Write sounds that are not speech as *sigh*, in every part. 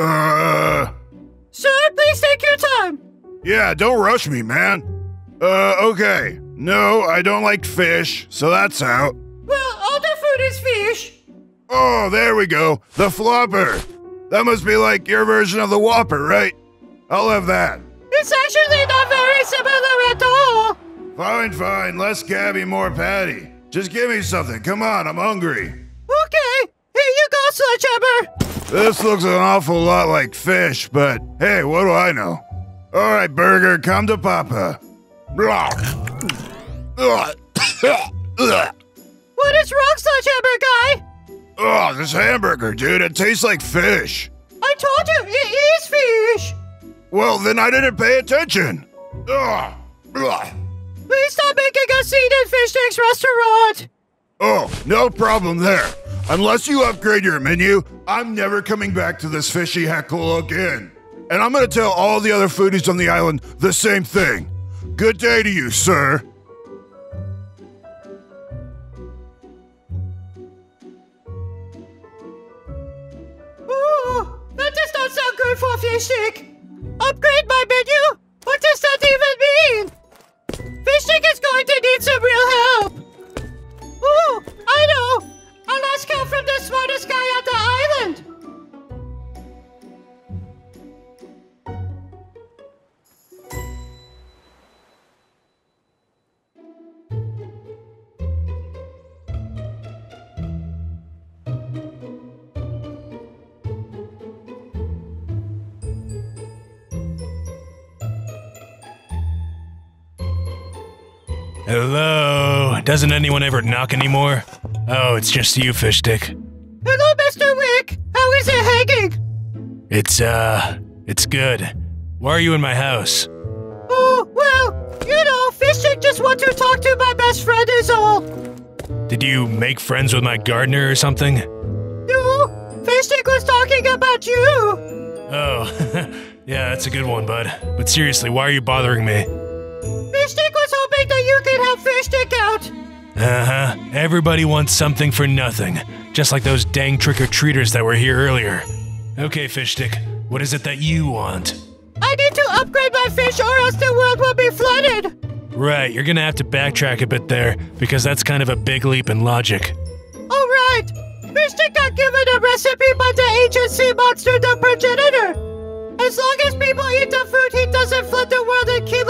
Uh, Sir, please take your time. yeah, don't rush me, man. Uh, okay. No, I don't like fish, so that's out. Well, all the food is fish. Oh, there we go. The flopper. That must be like your version of the Whopper, right? I'll have that. It's actually not very similar at all. Fine, fine. Less Gabby, more Patty. Just give me something. Come on, I'm hungry. Okay, here you go, Sledgehammer. This looks an awful lot like fish, but hey, what do I know? All right, Burger, come to Papa. Blah. Ugh. Ugh. What is wrong, Sledgehammer guy? Oh, this hamburger, dude, it tastes like fish. I told you, it is fish. Well, then I didn't pay attention. Ugh. Blah. Please stop making us eat at Fish Sticks restaurant. Oh, no problem there. Unless you upgrade your menu, I'm never coming back to this fishy heckle again. And I'm gonna tell all the other foodies on the island the same thing. Good day to you, sir. Ooh, that does not sound good for a fish stick. Upgrade my menu? What does that even mean? Fish stick is going to need some real help. Smartest guy the island. Hello? Doesn't anyone ever knock anymore? Oh, it's just you, fish stick. Hello, Mr. Wick. How is it hanging? It's, uh, it's good. Why are you in my house? Oh, well, you know, fish stick just want to talk to my best friend is all. Did you make friends with my gardener or something? No, fish stick was talking about you. Oh, *laughs* yeah, that's a good one, bud. But seriously, why are you bothering me? Fish was hoping that you could help fish stick out. Uh huh. Everybody wants something for nothing. Just like those dang trick or treaters that were here earlier. Okay, fish stick, what is it that you want? I need to upgrade my fish or else the world will be flooded. Right, you're gonna have to backtrack a bit there, because that's kind of a big leap in logic. Alright, fish stick got given a recipe by the ancient sea monster, the progenitor. As long as people eat the food, he doesn't flood the world and kill all the peoples.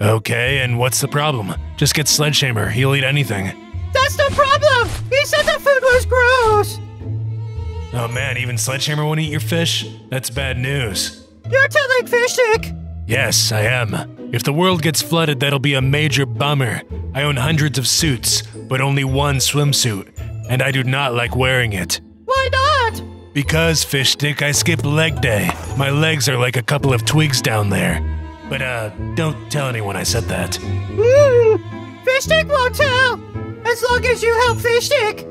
Okay, and what's the problem? Just get Sledgehammer, he'll eat anything. That's the problem. He said the food was gross. Oh man, even Sledgehammer won't eat your fish? That's bad news. You're telling fish. Yes, I am. If the world gets flooded, that'll be a major bummer. I own hundreds of suits, but only one swimsuit, and I do not like wearing it. Why not? Because, fish I skip leg day. My legs are like a couple of twigs down there. But, uh, don't tell anyone I said that. Hmm. Fish stick won't tell. As long as you help fish stick.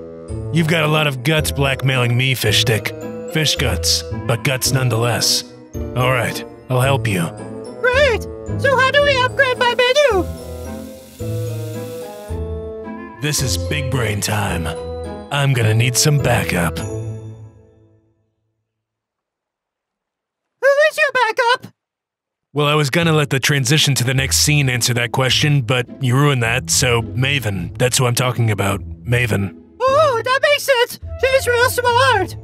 You've got a lot of guts blackmailing me, fish stick. Fish guts, but guts nonetheless. Alright, I'll help you. Great. So how do we upgrade my menu? This is big brain time. I'm gonna need some backup. Who is your backup? Well, I was gonna let the transition to the next scene answer that question, but you ruined that, so Maven, that's who I'm talking about. Maven. Oh, that makes sense. She's real smart.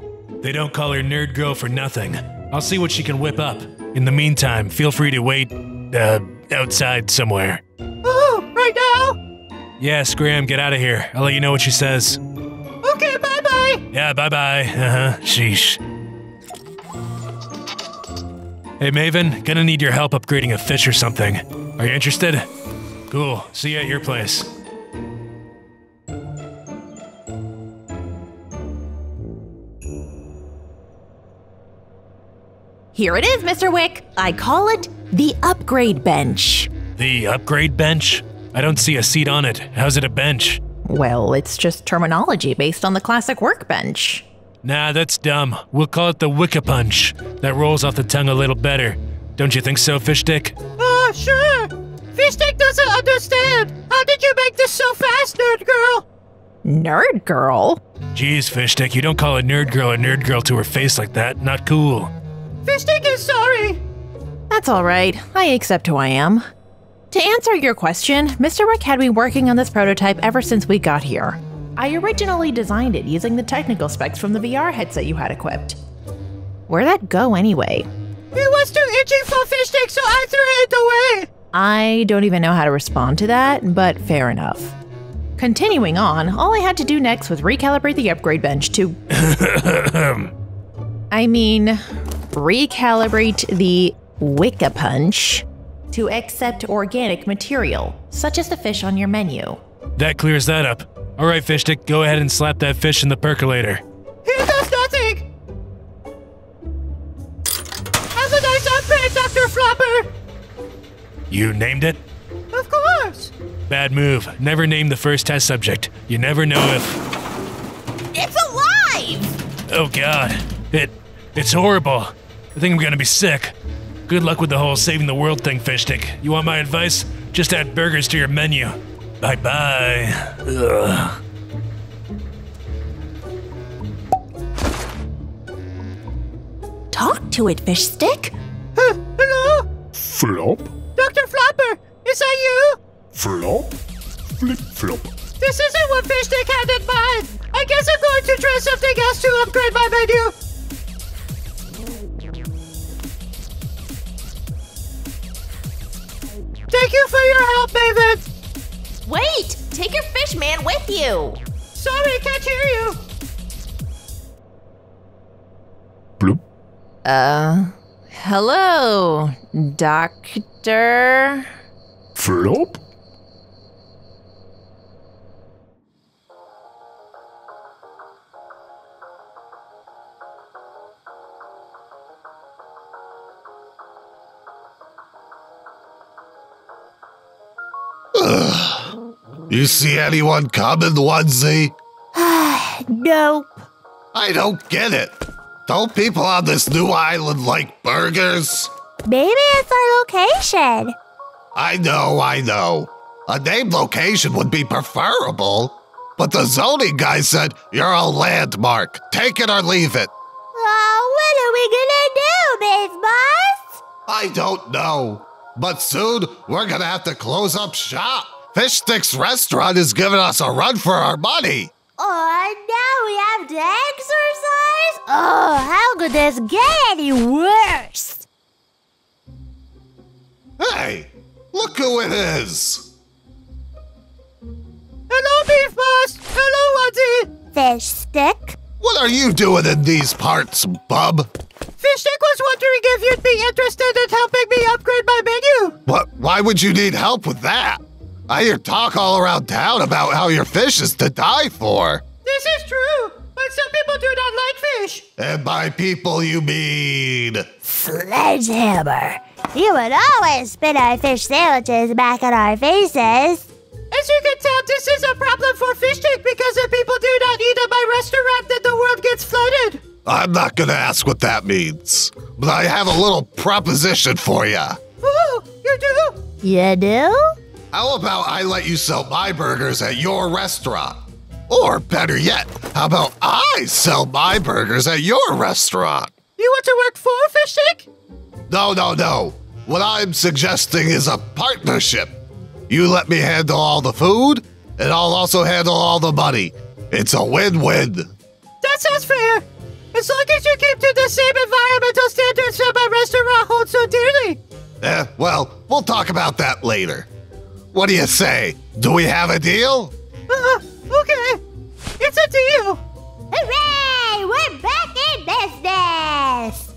They don't call her Nerd Girl for nothing. I'll see what she can whip up. In the meantime, feel free to wait, uh, outside somewhere. Oh, right now? Yeah, Scram, get out of here. I'll let you know what she says. Okay, bye bye. Yeah, bye bye. Uh huh. Sheesh. Hey, Maven, gonna need your help upgrading a fish or something. Are you interested? Cool. See you at your place. Here it is, Mr. Wick. I call it the upgrade bench. The upgrade bench? I don't see a seat on it. How's it a bench? Well, it's just terminology based on the classic workbench. Nah, that's dumb. We'll call it the Wicca Punch. That rolls off the tongue a little better. Don't you think so, Fish Stick? Uh, sure. Fish stick doesn't understand. How did you make this so fast, nerd girl? Nerd girl? Jeez, fish stick, you don't call a nerd girl a nerd girl to her face like that. Not cool. Fish stick is sorry. That's all right. I accept who I am. To answer your question, Mr. Wick had been working on this prototype ever since we got here. I originally designed it using the technical specs from the VR headset you had equipped. Where'd that go anyway? It was too itchy for fish stick, so I threw it away. I don't even know how to respond to that, but fair enough. Continuing on, all I had to do next was recalibrate the upgrade bench to. *coughs* I mean, recalibrate the Wicca Punch to accept organic material, such as the fish on your menu. That clears that up. All right, fish stick, go ahead and slap that fish in the percolator. He does nothing. Have a nice upgrade, Dr. Flopper. You named it? Of course. Bad move. Never name the first test subject. You never know if. It's alive! Oh god. It. It's horrible. I think I'm gonna be sick. Good luck with the whole saving the world thing, fish stick. You want my advice? Just add burgers to your menu. Bye bye. Ugh. Talk to it, fish stick. Huh, hello? Flop, Dr. Flopper, is that you? flop, flip flop. This isn't what fish stick had in mind. I guess I'm going to try something else to upgrade my menu. Thank you for your help, David. Wait! Take your fish man with you! Sorry, can't hear you. Bloop. Uh, hello, Doctor? Flop? You see anyone coming, onesie? *sighs* Nope. I don't get it. Don't people on this new island like burgers? Maybe it's our location. I know, I know. A named location would be preferable. But the zoning guy said you're a landmark. Take it or leave it. Oh, what are we gonna do, Biz Boss? I don't know. But soon we're gonna have to close up shop. Fish Sticks Restaurant is giving us a run for our money. Oh, now we have to exercise? Oh, how could this get any worse? Hey, look who it is. Hello, Beef Boss. Hello, Onesie. Fish stick? What are you doing in these parts, bub? Fish Stick was wondering if you'd be interested in helping me upgrade my menu. What? Why would you need help with that? I hear talk all around town about how your fish is to die for. This is true, but some people do not like fish. And by people, you mean. Sledgehammer. You would always spit our fish sandwiches back in our faces. As you can tell, this is a problem for Fish Stick because if people do not eat at my restaurant, then the world gets flooded. I'm not gonna ask what that means, but I have a little proposition for you. Oh, you do? You do? How about I let you sell my burgers at your restaurant? Or better yet, how about I sell my burgers at your restaurant? You want to work for Fish Stick? No, no, no. What I'm suggesting is a partnership. You let me handle all the food, and I'll also handle all the money. It's a win win. That sounds fair. As long as you keep to the same environmental standards that my restaurant holds so dearly. Eh, well, we'll talk about that later. What do you say? Do we have a deal? Uh, okay. It's a deal. Hooray! We're back in business!